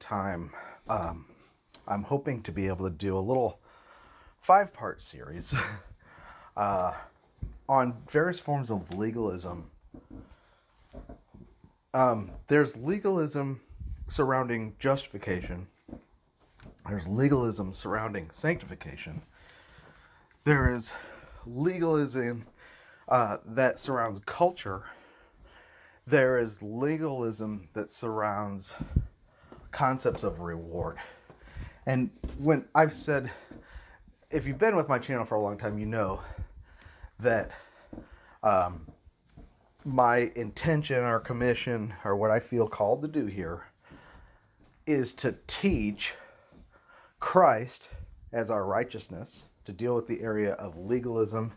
time, um, I'm hoping to be able to do a little five part series uh, on various forms of legalism. Um, there's legalism surrounding justification, there's legalism surrounding sanctification, there is legalism uh, that surrounds culture, there is legalism that surrounds concepts of reward. And when I've said, if you've been with my channel for a long time, you know that um, my intention or commission or what I feel called to do here is to teach Christ as our righteousness, to deal with the area of legalism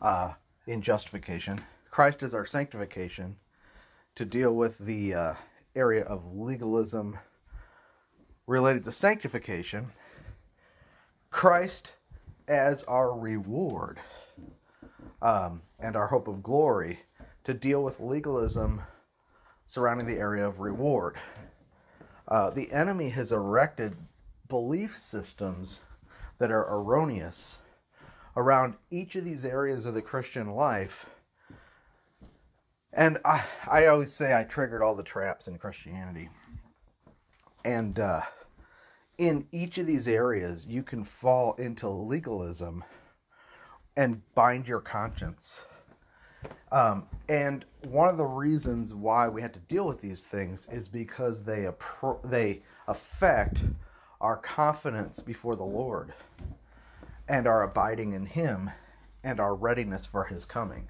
uh, in justification, Christ as our sanctification, to deal with the uh, area of legalism related to sanctification, Christ as our reward um, and our hope of glory to deal with legalism surrounding the area of reward. Uh, the enemy has erected belief systems that are erroneous around each of these areas of the Christian life. And I, I always say I triggered all the traps in Christianity. And uh, in each of these areas, you can fall into legalism and bind your conscience. Um, and one of the reasons why we had to deal with these things is because they appro- they affect our confidence before the Lord and our abiding in Him and our readiness for His coming.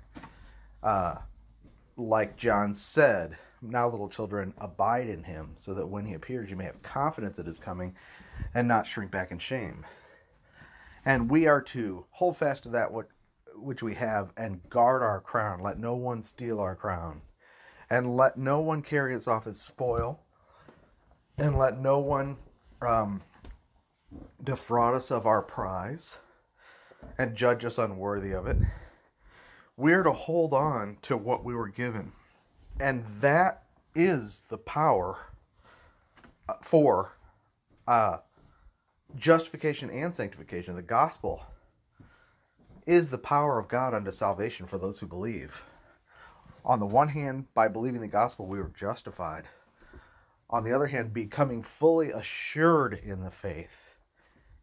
Uh, like John said, now little children, abide in Him, so that when He appears, you may have confidence at His coming and not shrink back in shame. And we are to hold fast to that what which we have and guard our crown. Let no one steal our crown. And let no one carry us off as spoil. And let no one um, defraud us of our prize and judge us unworthy of it. We're to hold on to what we were given. And that is the power uh, for uh, justification and sanctification. The gospel is the power of God unto salvation for those who believe. On the one hand, by believing the gospel, we were justified. On the other hand, becoming fully assured in the faith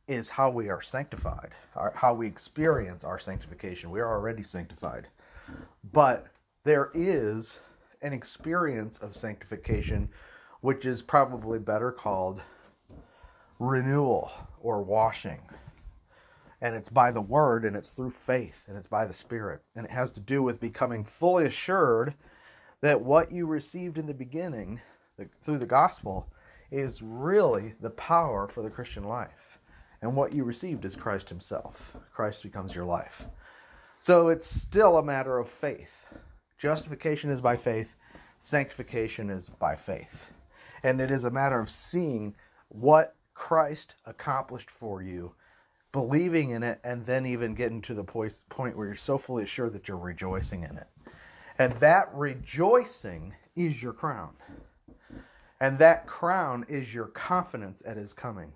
is how we are sanctified, how we experience our sanctification. We are already sanctified. But there is an experience of sanctification which is probably better called renewal or washing. And it's by the word and it's through faith and it's by the spirit. And it has to do with becoming fully assured that what you received in the beginning the, through the gospel is really the power for the christian life. And what you received is christ himself. Christ becomes your life. So it's still a matter of faith justification is by faith sanctification is by faith and it is a matter of seeing what christ accomplished for you believing in it, and then even getting to the point, where you're so fully assured that you're rejoicing in it. And that rejoicing is your crown. And that crown is your confidence at his coming.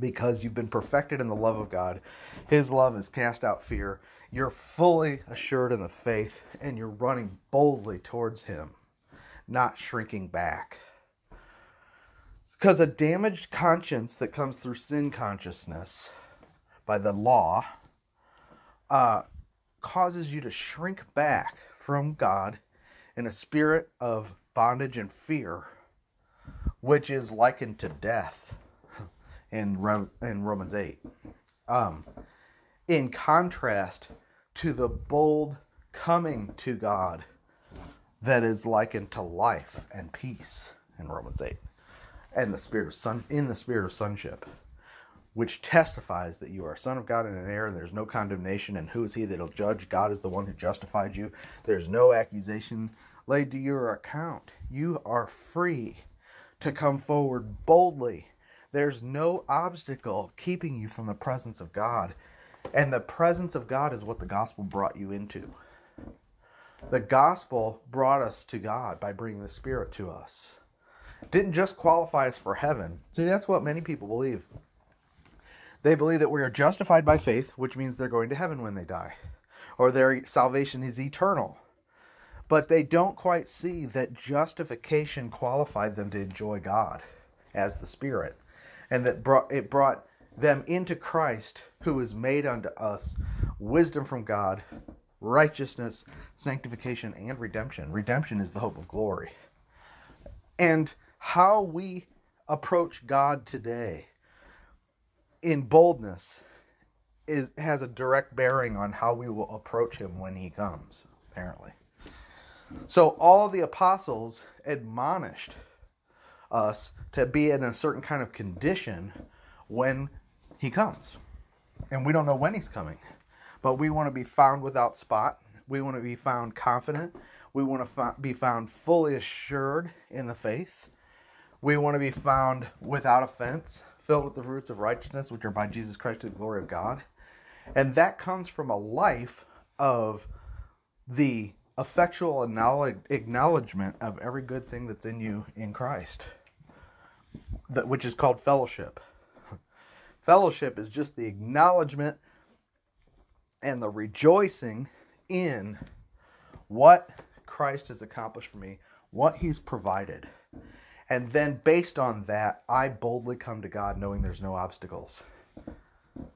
Because you've been perfected in the love of God. His love has cast out fear. You're fully assured in the faith, and you're running boldly towards him, not shrinking back. Because a damaged conscience that comes through sin consciousness by the law uh, causes you to shrink back from God in a spirit of bondage and fear, which is likened to death in, in Romans 8. Um, in contrast to the bold coming to God that is likened to life and peace in Romans 8 and the spirit of son in the spirit of sonship which testifies that you are a son of God and an heir, and there's no condemnation. And who is he that'll judge? God is the one who justified you. There's no accusation laid to your account. You are free to come forward boldly. There's no obstacle keeping you from the presence of God. And the presence of God is what the gospel brought you into. The gospel brought us to God by bringing the Spirit to us. didn't just qualify us for heaven. See, that's what many people believe. They believe that we are justified by faith, which means they're going to heaven when they die, or their salvation is eternal. But they don't quite see that justification qualified them to enjoy God as the Spirit, and that brought it brought them into Christ, who is made unto us wisdom from God, righteousness, sanctification, and redemption. Redemption is the hope of glory. And how we approach God today in boldness is has a direct bearing on how we will approach him when he comes, apparently. So all the apostles admonished us to be in a certain kind of condition when he comes. And we don't know when he's coming. But we want to be found without spot. We want to be found confident. We want to be found fully assured in the faith. We want to be found without offense, filled with the fruits of righteousness, which are by Jesus Christ to the glory of God. And that comes from a life of the effectual acknowledgement of every good thing that's in you in Christ, that, which is called fellowship. Fellowship is just the acknowledgement and the rejoicing in what Christ has accomplished for me, what he's provided. And then based on that, I boldly come to God knowing there's no obstacles.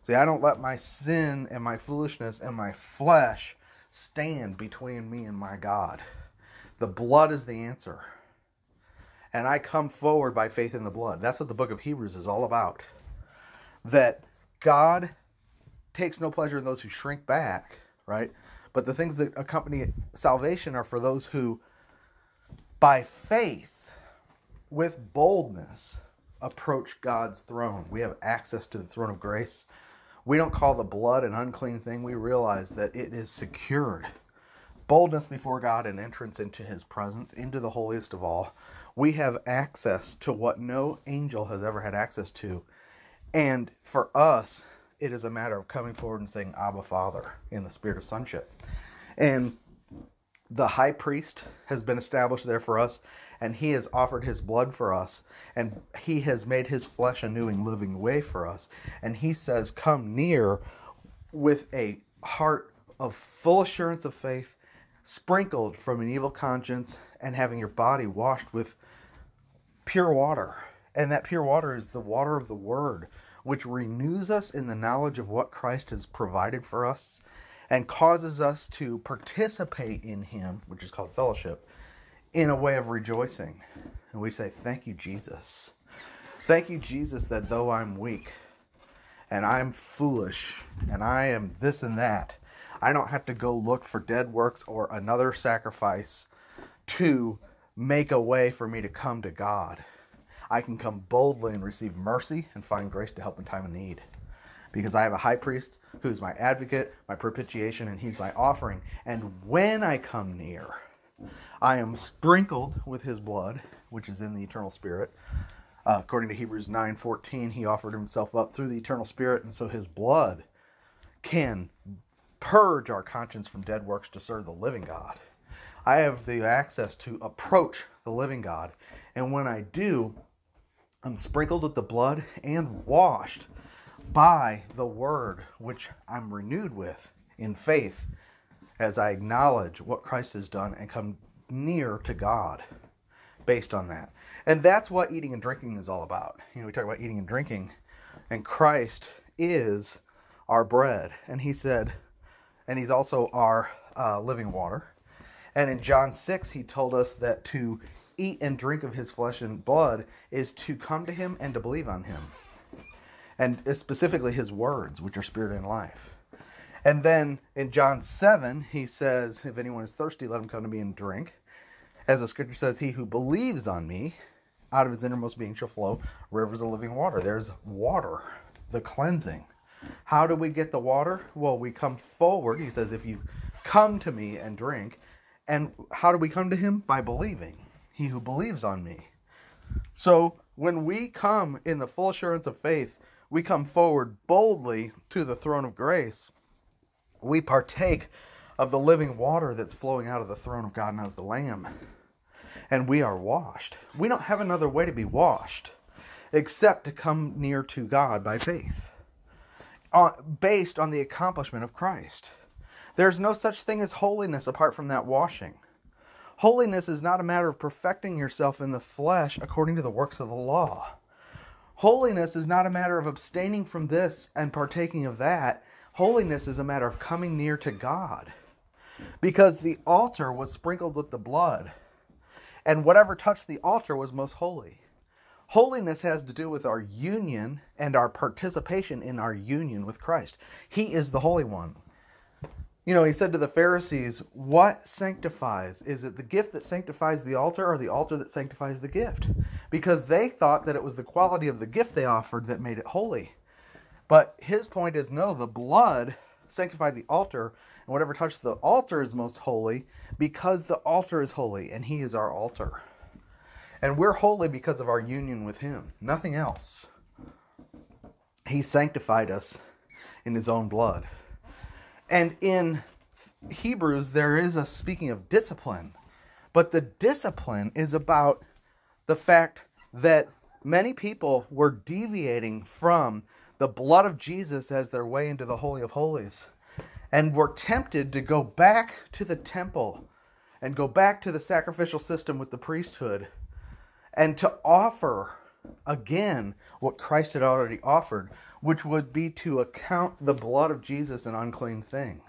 See, I don't let my sin and my foolishness and my flesh stand between me and my God. The blood is the answer. And I come forward by faith in the blood. That's what the book of Hebrews is all about that God takes no pleasure in those who shrink back, right? But the things that accompany salvation are for those who, by faith, with boldness, approach God's throne. We have access to the throne of grace. We don't call the blood an unclean thing. We realize that it is secured. Boldness before God and entrance into his presence, into the holiest of all. We have access to what no angel has ever had access to and for us, it is a matter of coming forward and saying, Abba, Father, in the spirit of sonship. And the high priest has been established there for us, and he has offered his blood for us, and he has made his flesh a new and living way for us. And he says, Come near with a heart of full assurance of faith, sprinkled from an evil conscience, and having your body washed with pure water and that pure water is the water of the Word, which renews us in the knowledge of what Christ has provided for us and causes us to participate in Him, which is called fellowship, in a way of rejoicing. And we say, Thank you, Jesus. Thank you, Jesus, that though I'm weak and I'm foolish and I am this and that, I don't have to go look for dead works or another sacrifice to make a way for me to come to God. I can come boldly and receive mercy and find grace to help in time of need. Because I have a high priest who's my advocate, my propitiation, and he's my offering. And when I come near, I am sprinkled with his blood, which is in the eternal spirit. Uh, according to Hebrews 9:14, he offered himself up through the eternal spirit, and so his blood can purge our conscience from dead works to serve the living God. I have the access to approach the living God, and when I do, I'm sprinkled with the blood and washed by the word which I'm renewed with in faith as I acknowledge what Christ has done and come near to God based on that. And that's what eating and drinking is all about. You know, we talk about eating and drinking, and Christ is our bread. And he said, and he's also our uh, living water. And in John 6, he told us that to eat and drink of his flesh and blood is to come to him and to believe on him. And specifically his words, which are spirit and life. And then in John 7, he says, If anyone is thirsty, let him come to me and drink. As the scripture says, He who believes on me, out of his innermost being shall flow rivers of living water. There's water, the cleansing. How do we get the water? Well, we come forward. He says, If you come to me and drink. And how do we come to him? By believing he who believes on me. So when we come in the full assurance of faith, we come forward boldly to the throne of grace. We partake of the living water that's flowing out of the throne of God and out of the Lamb. and we are washed. We don't have another way to be washed except to come near to God by faith, uh, based on the accomplishment of Christ. There's no such thing as holiness apart from that washing. Holiness is not a matter of perfecting yourself in the flesh according to the works of the law. Holiness is not a matter of abstaining from this and partaking of that. Holiness is a matter of coming near to God. Because the altar was sprinkled with the blood, and whatever touched the altar was most holy. Holiness has to do with our union and our participation in our union with Christ. He is the Holy One. You know, he said to the Pharisees, What sanctifies? Is it the gift that sanctifies the altar or the altar that sanctifies the gift? Because they thought that it was the quality of the gift they offered that made it holy. But his point is no, the blood sanctified the altar, and whatever touched the altar is most holy because the altar is holy and he is our altar. And we're holy because of our union with Him, nothing else. He sanctified us in His own blood. And in Hebrews, there is a speaking of discipline, but the discipline is about the fact that many people were deviating from the blood of Jesus as their way into the Holy of Holies and were tempted to go back to the temple and go back to the sacrificial system with the priesthood and to offer again what Christ had already offered, which would be to account the blood of Jesus an unclean thing.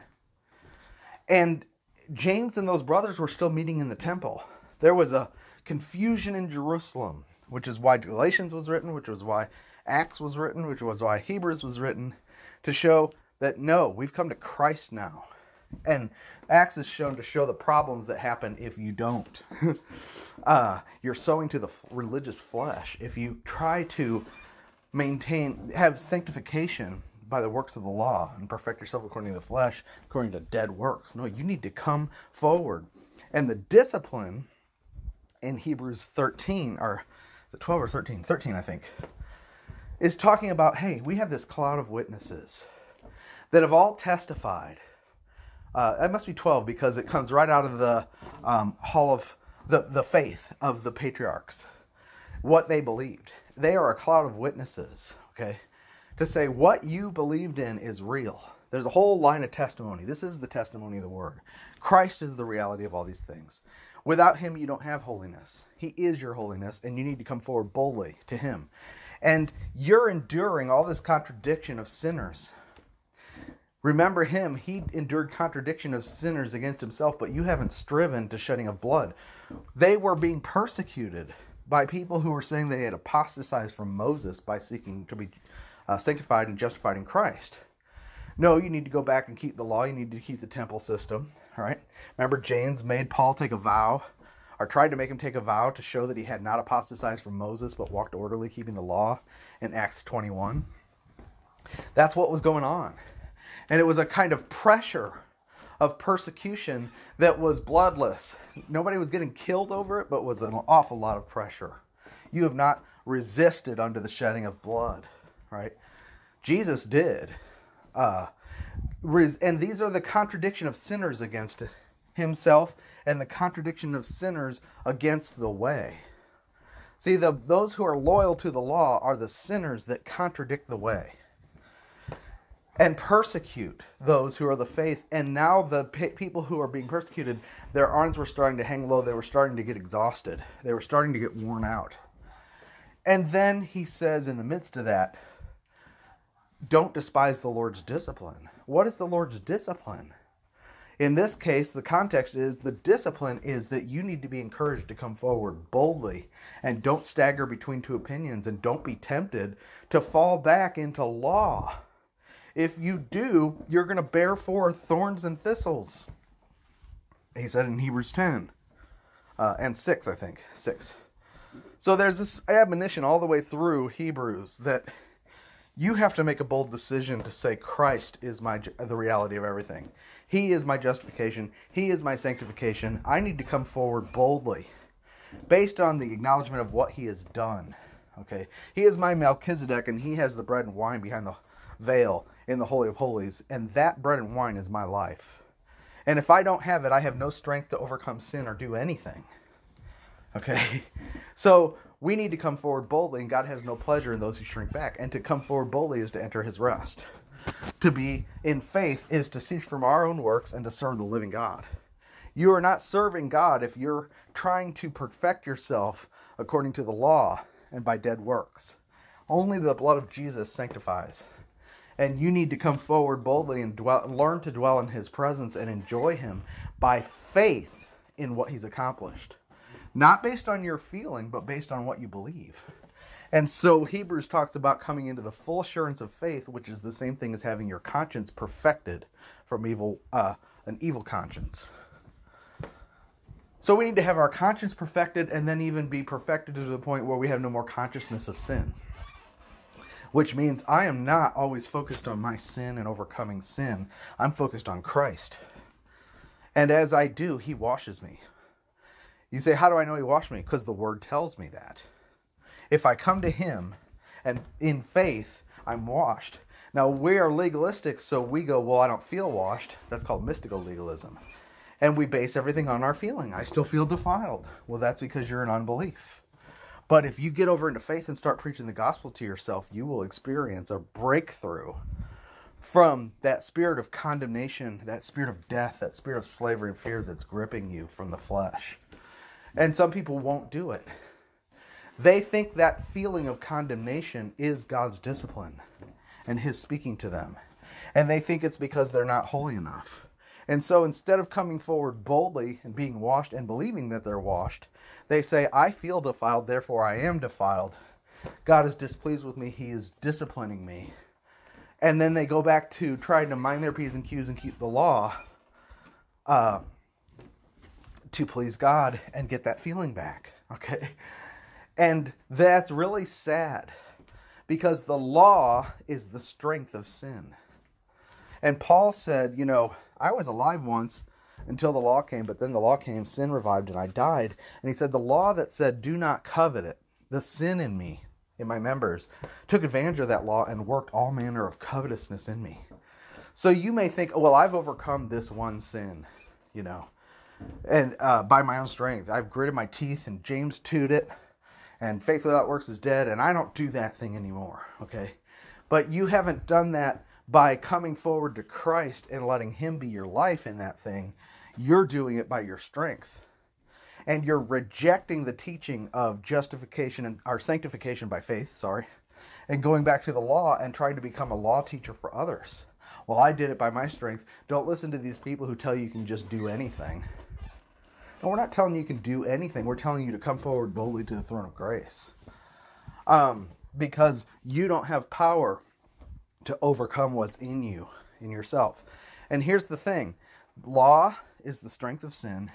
And James and those brothers were still meeting in the temple. There was a confusion in Jerusalem, which is why Galatians was written, which was why Acts was written, which was why Hebrews was written, to show that no, we've come to Christ now. And Acts is shown to show the problems that happen if you don't. uh, you're sowing to the religious flesh. If you try to maintain, have sanctification by the works of the law and perfect yourself according to the flesh, according to dead works. No, you need to come forward. And the discipline in Hebrews 13, or is it 12 or 13? 13, I think, is talking about hey, we have this cloud of witnesses that have all testified uh, it must be 12 because it comes right out of the um, hall of the, the faith of the patriarchs, what they believed. They are a cloud of witnesses, okay, to say what you believed in is real. There's a whole line of testimony. This is the testimony of the word. Christ is the reality of all these things. Without him, you don't have holiness. He is your holiness, and you need to come forward boldly to him. And you're enduring all this contradiction of sinners Remember him, he endured contradiction of sinners against himself, but you haven't striven to shedding of blood. They were being persecuted by people who were saying they had apostatized from Moses by seeking to be uh, sanctified and justified in Christ. No, you need to go back and keep the law. You need to keep the temple system, right? Remember, James made Paul take a vow, or tried to make him take a vow to show that he had not apostatized from Moses, but walked orderly, keeping the law in Acts 21. That's what was going on. And it was a kind of pressure of persecution that was bloodless. Nobody was getting killed over it, but was an awful lot of pressure. You have not resisted under the shedding of blood, right? Jesus did. Uh, and these are the contradiction of sinners against himself and the contradiction of sinners against the way. See, the, those who are loyal to the law are the sinners that contradict the way and persecute those who are the faith. And now the people who are being persecuted, their arms were starting to hang low. They were starting to get exhausted. They were starting to get worn out. And then he says, in the midst of that, don't despise the Lord's discipline. What is the Lord's discipline? In this case, the context is the discipline is that you need to be encouraged to come forward boldly and don't stagger between two opinions and don't be tempted to fall back into law if you do, you're going to bear forth thorns and thistles. He said in Hebrews 10 uh, and 6, I think. 6. So there's this admonition all the way through Hebrews that you have to make a bold decision to say Christ is my the reality of everything. He is my justification. He is my sanctification. I need to come forward boldly based on the acknowledgement of what he has done. Okay. He is my Melchizedek and he has the bread and wine behind the veil in the Holy of Holies, and that bread and wine is my life. And if I don't have it, I have no strength to overcome sin or do anything. Okay? So we need to come forward boldly, and God has no pleasure in those who shrink back. And to come forward boldly is to enter his rest. To be in faith is to cease from our own works and to serve the living God. You are not serving God if you're trying to perfect yourself according to the law and by dead works. Only the blood of Jesus sanctifies. And you need to come forward boldly and dwell, learn to dwell in his presence and enjoy him by faith in what he's accomplished not based on your feeling, but based on what you believe. And so Hebrews talks about coming into the full assurance of faith, which is the same thing as having your conscience perfected from evil, uh, an evil conscience. So we need to have our conscience perfected and then even be perfected to the point where we have no more consciousness of sin. Which means I am not always focused on my sin and overcoming sin. I'm focused on Christ. And as I do, he washes me. You say, How do I know He washed me? Because the Word tells me that. If I come to Him and in faith, I'm washed. Now, we are legalistic, so we go, Well, I don't feel washed. That's called mystical legalism. And we base everything on our feeling. I still feel defiled. Well, that's because you're in unbelief. But if you get over into faith and start preaching the gospel to yourself, you will experience a breakthrough from that spirit of condemnation, that spirit of death, that spirit of slavery and fear that's gripping you from the flesh. And some people won't do it. They think that feeling of condemnation is God's discipline and His speaking to them. And they think it's because they're not holy enough. And so instead of coming forward boldly and being washed and believing that they're washed, they say, I feel defiled, therefore I am defiled. God is displeased with me, He is disciplining me. And then they go back to trying to mind their P's and Q's and keep the law. Uh, to please God and get that feeling back. Okay? And that's really sad because the law is the strength of sin. And Paul said, you know, I was alive once until the law came, but then the law came, sin revived, and I died. And he said, the law that said, do not covet it, the sin in me, in my members, took advantage of that law and worked all manner of covetousness in me. So you may think, oh, well, I've overcome this one sin, you know and uh, by my own strength. I've gritted my teeth, and James tooted it, and faith without works is dead, and I don't do that thing anymore. Okay, but you haven't done that by coming forward to Christ and letting Him be your life in that thing. You're doing it by your strength. And you're rejecting the teaching of justification and our sanctification by faith, sorry, and going back to the law and trying to become a law teacher for others. Well, I did it by my strength. Don't listen to these people who tell you you can just do anything. And we're not telling you you can do anything. We're telling you to come forward boldly to the throne of grace. Um, because you don't have power to overcome what's in you, in yourself. And here's the thing law is the strength of sin.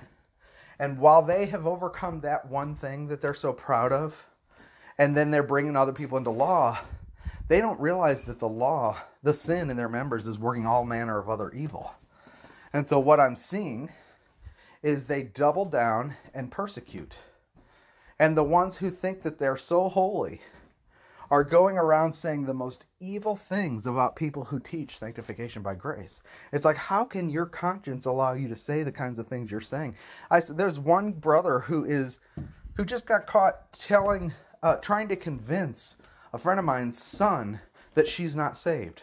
And while they have overcome that one thing that they're so proud of, and then they're bringing other people into law, they don't realize that the law, the sin in their members, is working all manner of other evil. And so, what I'm seeing is they double down and persecute. And the ones who think that they're so holy are going around saying the most evil things about people who teach sanctification by grace. It's like, how can your conscience allow you to say the kinds of things you're saying? I said, there's one brother who is, who just got caught telling, uh, trying to convince a friend of mine's son that she's not saved.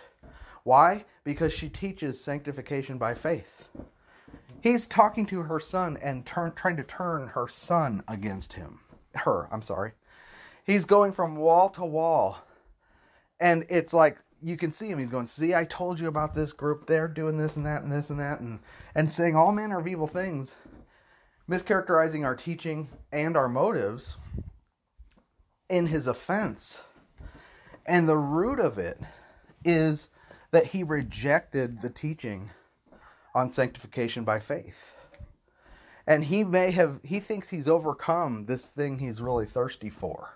Why? Because she teaches sanctification by faith. He's talking to her son and turn, trying to turn her son against him. Her, I'm sorry. He's going from wall to wall. And it's like you can see him. He's going, See, I told you about this group. They're doing this and that and this and that and, and saying all manner of evil things, mischaracterizing our teaching and our motives in his offense. And the root of it is that he rejected the teaching on sanctification by faith. And he may have, he thinks he's overcome this thing he's really thirsty for.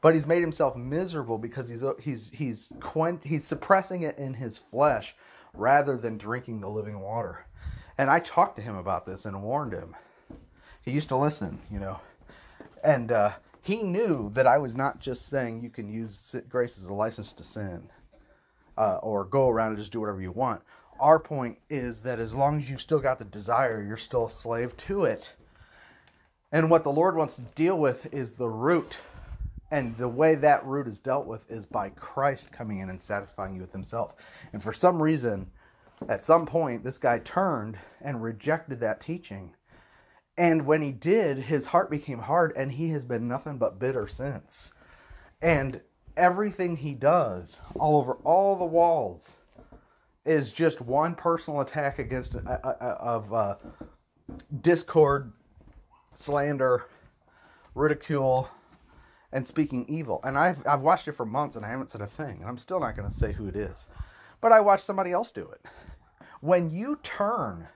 But he's made himself miserable because he's he's he's quent, he's suppressing it in his flesh rather than drinking the living water. And I talked to him about this and warned him. He used to listen, you know. And uh, he knew that I was not just saying you can use grace as a license to sin uh, or go around and just do whatever you want our point is that as long as you've still got the desire, you're still a slave to it. And what the Lord wants to deal with is the root. And the way that root is dealt with is by Christ coming in and satisfying you with himself. And for some reason, at some point, this guy turned and rejected that teaching. And when he did, his heart became hard, and he has been nothing but bitter since. And everything he does, all over all the walls, is just one personal attack against uh, uh, uh, of uh, discord, slander, ridicule, and speaking evil. And I've I've watched it for months and I haven't said a thing. And I'm still not going to say who it is, but I watched somebody else do it. When you turn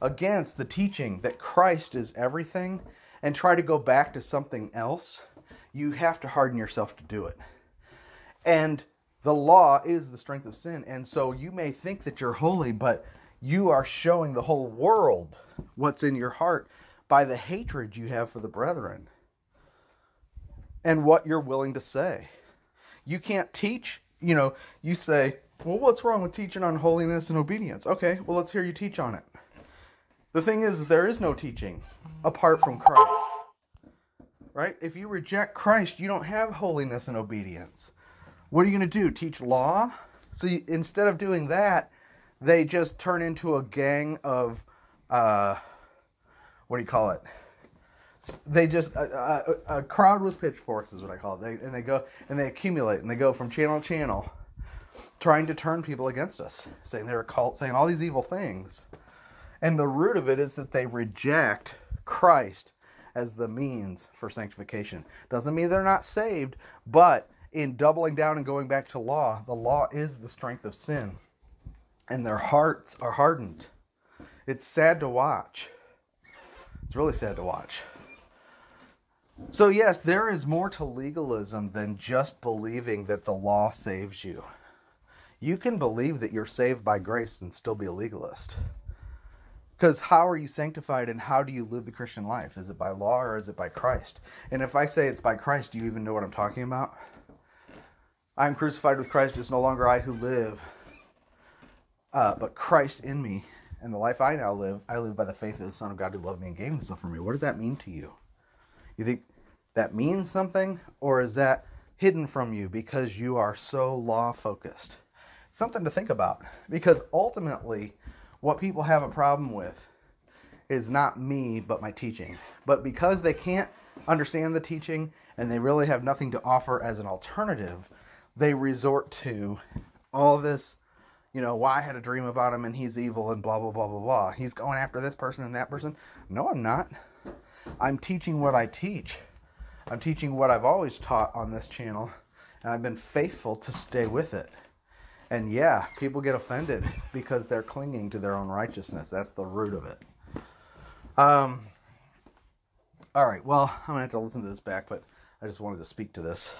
against the teaching that Christ is everything and try to go back to something else, you have to harden yourself to do it. And the law is the strength of sin. And so you may think that you're holy, but you are showing the whole world what's in your heart by the hatred you have for the brethren and what you're willing to say. You can't teach, you know, you say, well, what's wrong with teaching on holiness and obedience? Okay, well, let's hear you teach on it. The thing is, there is no teaching apart from Christ. Right? If you reject Christ, you don't have holiness and obedience. What are you going to do? Teach law? So you, instead of doing that, they just turn into a gang of, uh, what do you call it? They just a, a, a crowd with pitchforks is what I call it. They, and they go and they accumulate and they go from channel to channel, trying to turn people against us, saying they're a cult, saying all these evil things. And the root of it is that they reject Christ as the means for sanctification. Doesn't mean they're not saved, but in doubling down and going back to law, the law is the strength of sin. And their hearts are hardened. It's sad to watch. It's really sad to watch. So, yes, there is more to legalism than just believing that the law saves you. You can believe that you're saved by grace and still be a legalist. Because how are you sanctified and how do you live the Christian life? Is it by law or is it by Christ? And if I say it's by Christ, do you even know what I'm talking about? I am crucified with Christ. It's no longer I who live, uh, but Christ in me. And the life I now live, I live by the faith of the Son of God who loved me and gave himself for me. What does that mean to you? You think that means something, or is that hidden from you because you are so law focused? Something to think about. Because ultimately, what people have a problem with is not me, but my teaching. But because they can't understand the teaching and they really have nothing to offer as an alternative, they resort to all this, you know, why I had a dream about him and he's evil and blah, blah, blah, blah, blah. He's going after this person and that person. No, I'm not. I'm teaching what I teach. I'm teaching what I've always taught on this channel, and I've been faithful to stay with it. And yeah, people get offended because they're clinging to their own righteousness. That's the root of it. Um, all right, well, I'm going to have to listen to this back, but I just wanted to speak to this.